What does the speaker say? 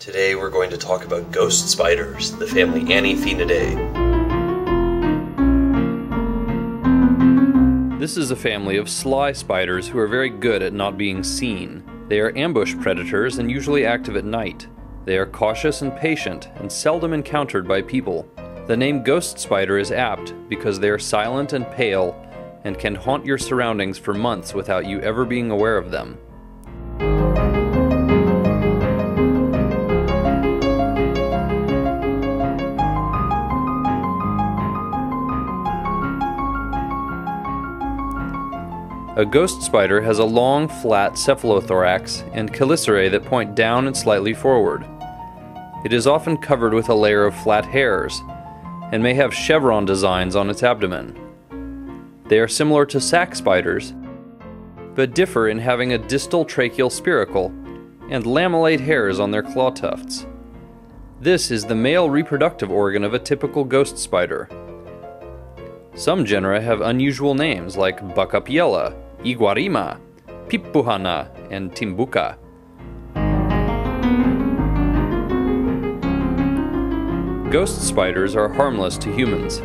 Today we're going to talk about ghost spiders, the family Anyphaenidae. This is a family of sly spiders who are very good at not being seen. They are ambush predators and usually active at night. They are cautious and patient and seldom encountered by people. The name ghost spider is apt because they are silent and pale and can haunt your surroundings for months without you ever being aware of them. A ghost spider has a long, flat cephalothorax and chelicerae that point down and slightly forward. It is often covered with a layer of flat hairs and may have chevron designs on its abdomen. They are similar to sac spiders, but differ in having a distal tracheal spiracle and lamellate hairs on their claw tufts. This is the male reproductive organ of a typical ghost spider. Some genera have unusual names like Buckupiella, Iguarima, Pippuhana, and Timbuka. Ghost spiders are harmless to humans.